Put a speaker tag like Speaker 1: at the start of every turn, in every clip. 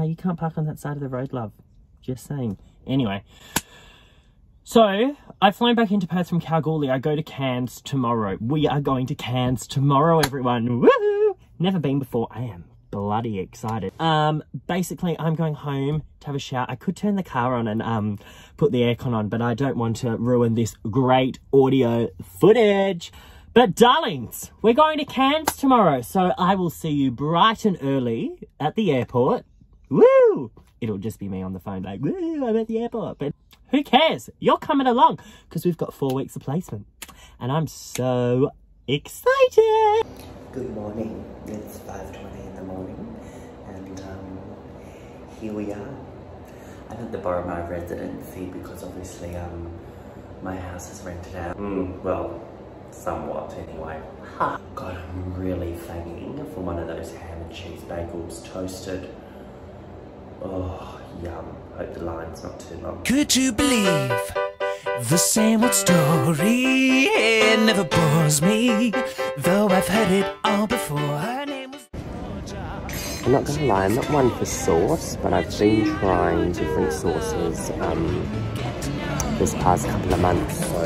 Speaker 1: Uh, you can't park on that side of the road, love. Just saying. Anyway. So, I've flown back into Perth from Kalgoorlie. I go to Cairns tomorrow. We are going to Cairns tomorrow, everyone. Woohoo! Never been before. I am bloody excited. Um, basically, I'm going home to have a shower. I could turn the car on and um, put the aircon on, but I don't want to ruin this great audio footage. But darlings, we're going to Cairns tomorrow, so I will see you bright and early at the airport. Woo! It'll just be me on the phone like, woo, I'm at the airport. But who cares? You're coming along because we've got four weeks of placement. And I'm so excited. Good morning. It's 5.20 in the morning and um, here we are. I had to borrow my resident fee because obviously um, my house is rented out. Mm, well, somewhat anyway. God, I'm really fanging for one of those ham and cheese bagels toasted. Oh, yum. Hope the line's not too long.
Speaker 2: Could you believe the same old story? It never bores me, though I've heard it all before. Her name was
Speaker 1: I'm not gonna lie, I'm not one for sauce, but I've been trying different sauces um, this past couple of months, so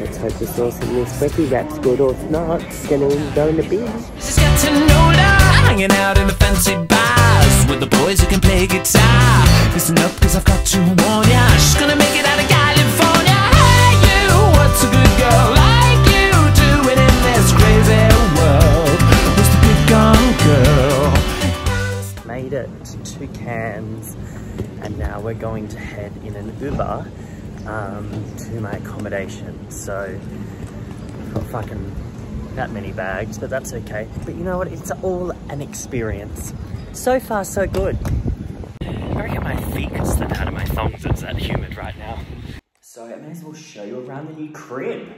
Speaker 1: let's hope the sauce in this brekkie wrap's good or if not, it's gonna go in the bin.
Speaker 2: She's getting older, hanging out in the fancy bars with the boys who can play guitar. Listen up, cause I've got to warn ya. She's gonna make it out of California. Hey, you, what's a good girl like you doing in this crazy world? Who's the good gone girl?
Speaker 1: Made it to Cairns, and now we're going to head in an Uber um, to my accommodation. So, I've got fucking that many bags, but that's okay. But you know what? It's all an experience. So far, so good. I reckon my feet could slip out of my thongs. It's that humid right now. So I may as well show you around the new crib.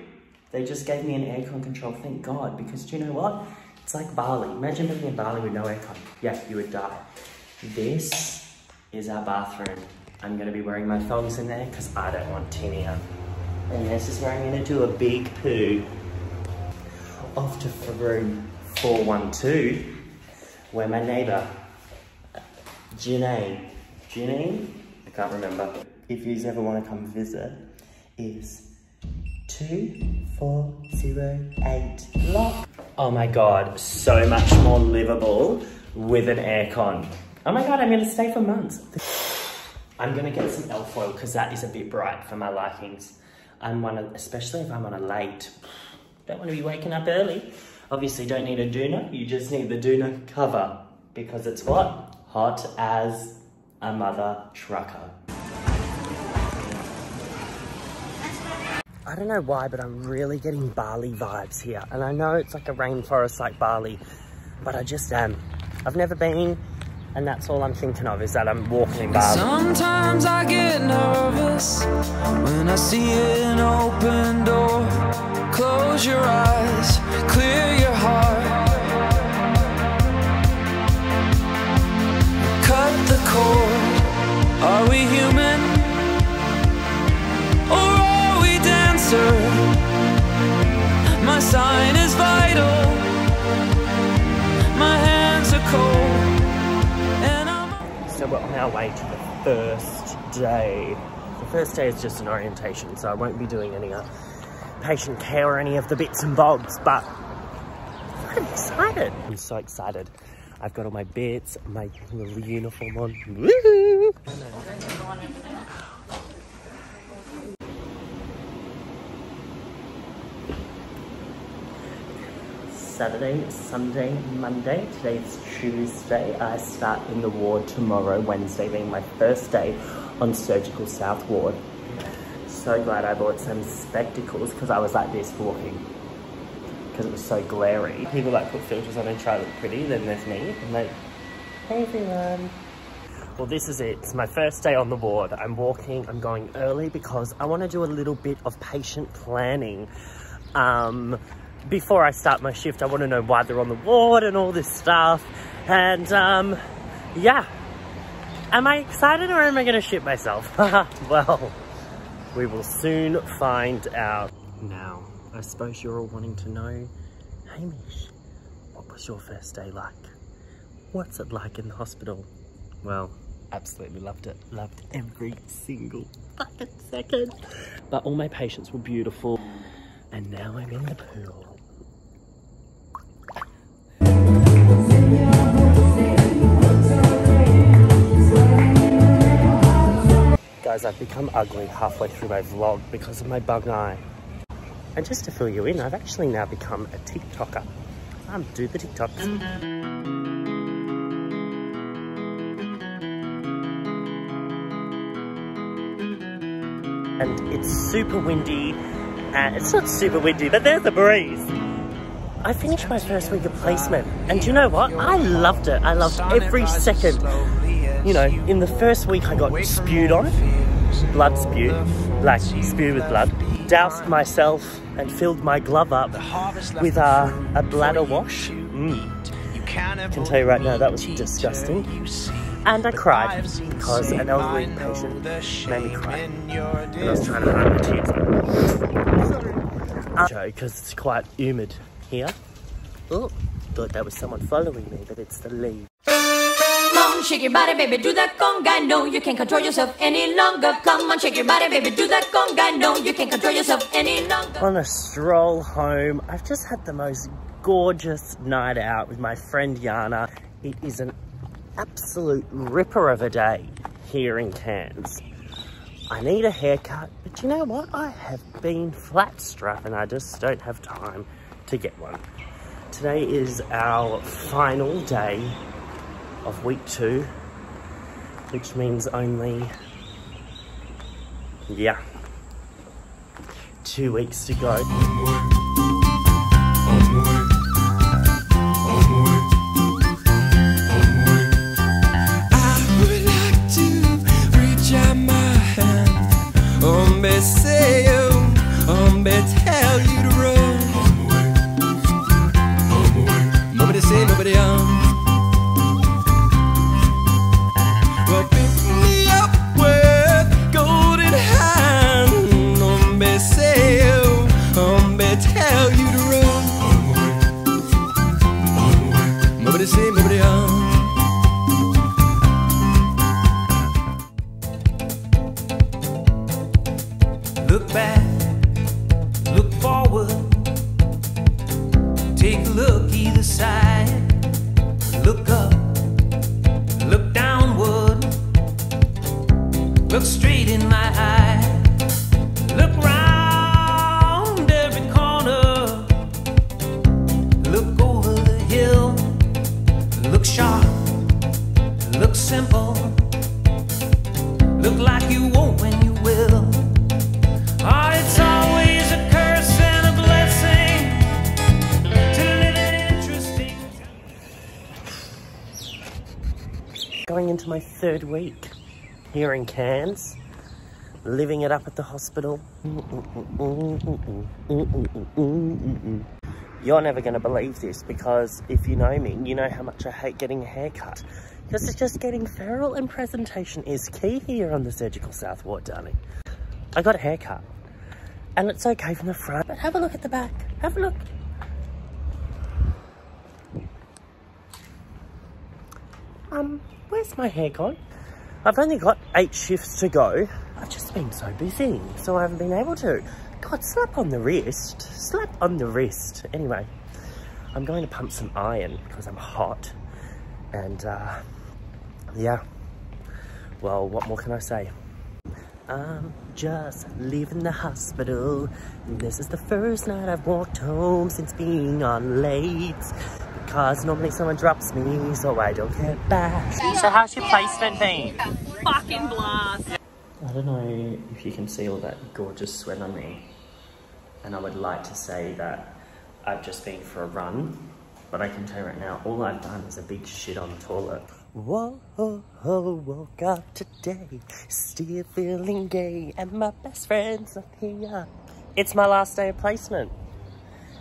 Speaker 1: They just gave me an aircon control, thank God, because do you know what? It's like Bali. Imagine living in Bali with no aircon. Yeah, you would die. This is our bathroom. I'm gonna be wearing my thongs in there because I don't want tinea. And this is where I'm gonna do a big poo. Off to room 412, where my neighbour, Janine, Janine? I can't remember. If you ever want to come visit, is 2408 lock. Oh my god, so much more livable with an aircon. Oh my god, I'm gonna stay for months. I'm gonna get some alfoil because that is a bit bright for my likings. I'm one of, especially if I'm on a late. Don't want to be waking up early. Obviously don't need a doona, you just need the doona cover because it's what? Hot as a mother trucker. I don't know why, but I'm really getting Bali vibes here. And I know it's like a rainforest like Bali, but I just am. I've never been, and that's all I'm thinking of is that I'm walking in Bali.
Speaker 2: Sometimes I get nervous when I see an open door. Close your eyes, clear
Speaker 1: our way to the first day. The first day is just an orientation, so I won't be doing any uh, patient care or any of the bits and bobs, but I'm excited. I'm so excited. I've got all my bits, my little uniform on. Saturday, Sunday, Monday. Today's Tuesday. I start in the ward tomorrow, Wednesday being my first day on Surgical South Ward. So glad I bought some spectacles because I was like this walking because it was so glary. People that put filters on and try to look pretty, then there's me. I'm like, hey everyone. Well, this is it. It's my first day on the ward. I'm walking, I'm going early because I want to do a little bit of patient planning. Um, before I start my shift, I want to know why they're on the ward and all this stuff. And um, yeah, am I excited or am I going to shit myself? well, we will soon find out. Now, I suppose you're all wanting to know, Hamish, what was your first day like? what's it like in the hospital? Well, absolutely loved it. Loved every single fucking second. But all my patients were beautiful. And now I'm in the pool. Guys, I've become ugly halfway through my vlog because of my bug eye. And just to fill you in, I've actually now become a TikToker. I'm do the TikToks. And it's super windy. And it's not super windy, but there's a breeze. I finished my first week of placement, and do you know what? I loved it. I loved every second. You know, in the first week I got spewed on, blood spewed, like spewed with blood, doused myself and filled my glove up with uh, a bladder wash. Mm. I can tell you right now, that was disgusting. And I cried because an elderly patient made me cry. And I was trying to hide my tears. Because uh, it's quite humid here. Oh, thought that was someone following me, but it's the leaves.
Speaker 3: Come on, shake your body, baby, do that conga. No, you can't control yourself any longer. Come on, shake your body, baby, do that conga. No, you can't control yourself any longer.
Speaker 1: On a stroll home, I've just had the most gorgeous night out with my friend Yana. It is an absolute ripper of a day here in Cairns. I need a haircut, but you know what? I have been flat strap and I just don't have time to get one. Today is our final day of week two, which means only, yeah, two weeks to go.
Speaker 2: Look back, look forward. Take a look either side. Look up, look downward. Look straight in my eye.
Speaker 1: Going into my third week here in Cairns, living it up at the hospital. You're never going to believe this because if you know me, you know how much I hate getting a haircut. Because it's just getting feral and presentation is key here on the Surgical South Ward, darling. I got a haircut. And it's okay from the front, but have a look at the back. Have a look. Um, where's my hair gone? I've only got eight shifts to go. I've just been so busy, so I haven't been able to. God, slap on the wrist. Slap on the wrist. Anyway, I'm going to pump some iron because I'm hot. And, uh, yeah. Well, what more can I say? I'm just leaving the hospital. This is the first night I've walked home since being on late. Because normally someone drops me, so I don't get back. So how's your placement been?
Speaker 4: fucking blast.
Speaker 1: I don't know if you can see all that gorgeous sweat on me. And I would like to say that I've just been for a run. But I can tell you right now, all I've done is a big shit on the toilet. Whoa, woke up today, still feeling gay, and my best friend's not here. It's my last day of placement.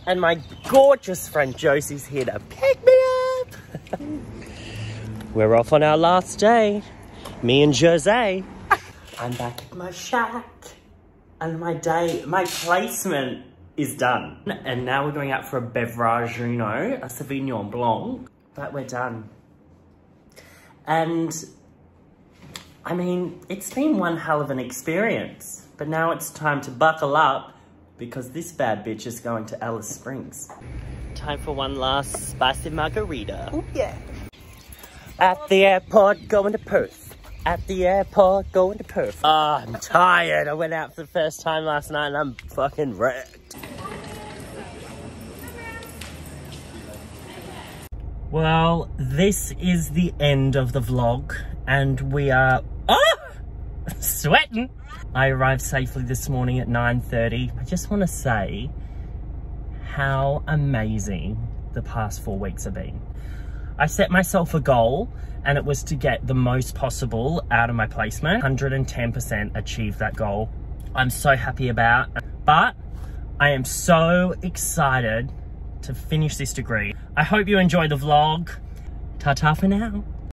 Speaker 1: And my gorgeous friend Josie's here to pick me up. We're off on our last day. Me and Jose. I'm back at my shack. And my day, my placement is done. And now we're going out for a beverage, you know, a Sauvignon Blanc. But we're done. And I mean, it's been one hell of an experience. But now it's time to buckle up because this bad bitch is going to Alice Springs. Time for one last spicy margarita. Oh, yeah. At the airport, going to Perth. At the airport, going to Perth. Ah, I'm tired. I went out for the first time last night and I'm fucking wrecked. Well, this is the end of the vlog and we are, ah, sweating. I arrived safely this morning at 9.30. I just want to say how amazing the past four weeks have been. I set myself a goal and it was to get the most possible out of my placement. 110% achieved that goal. I'm so happy about, but I am so excited to finish this degree. I hope you enjoy the vlog. Ta-ta for now.